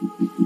thank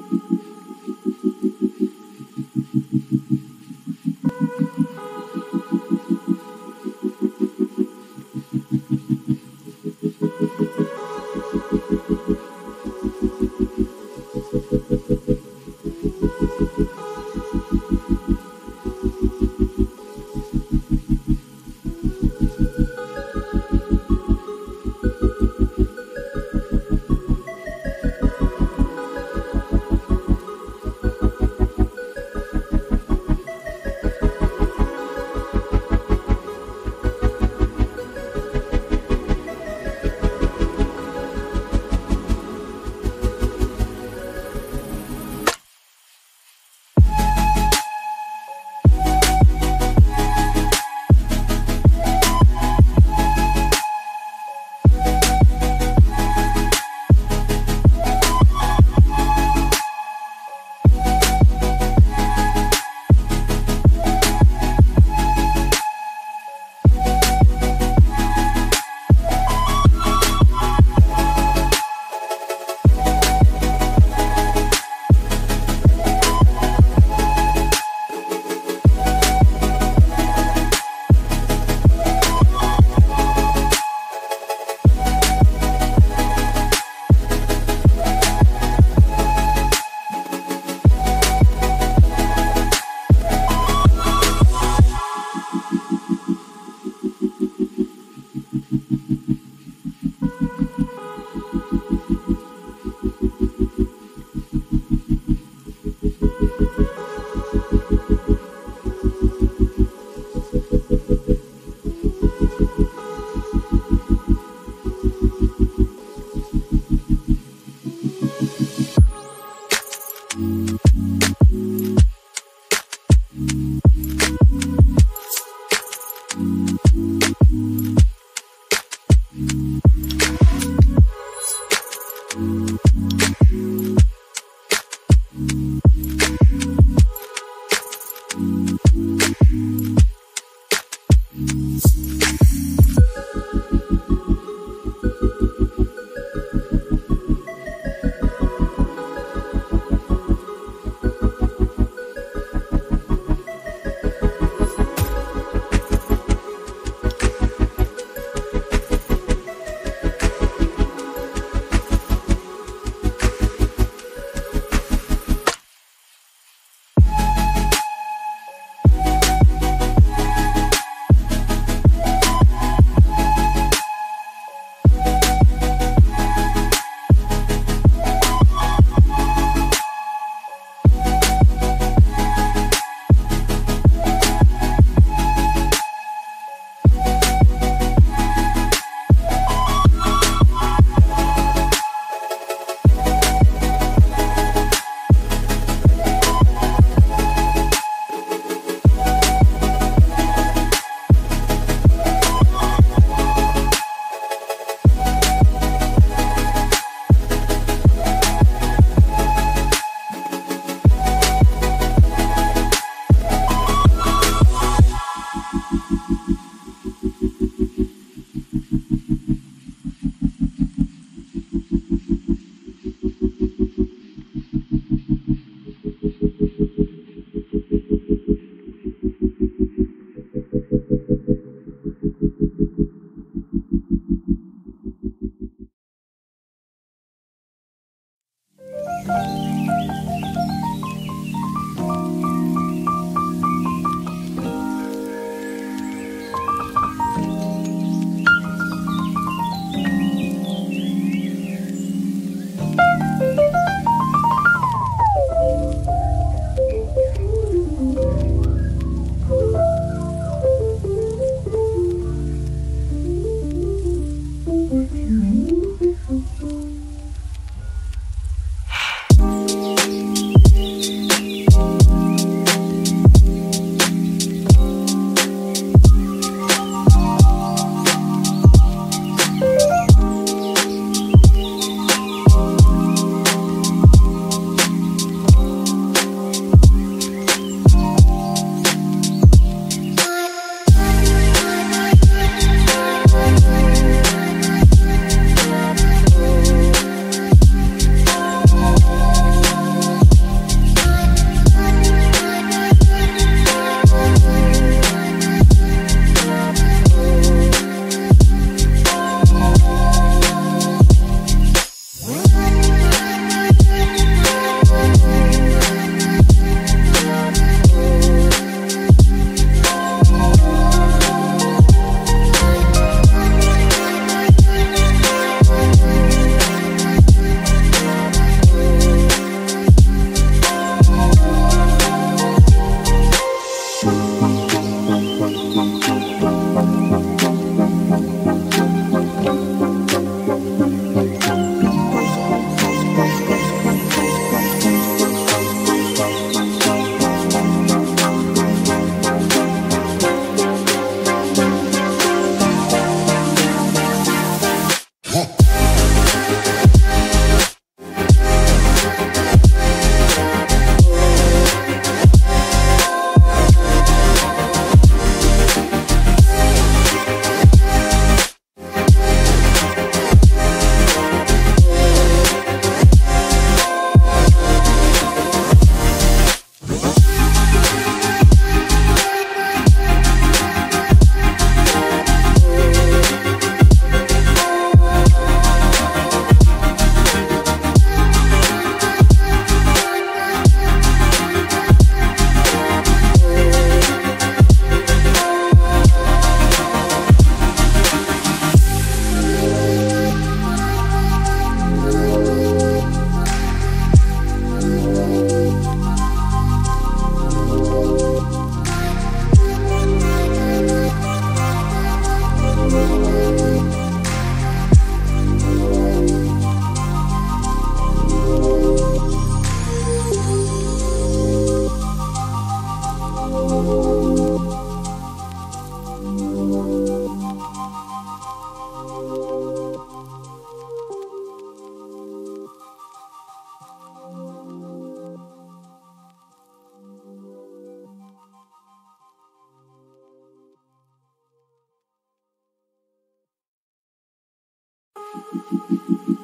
¡Gracias